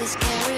this carry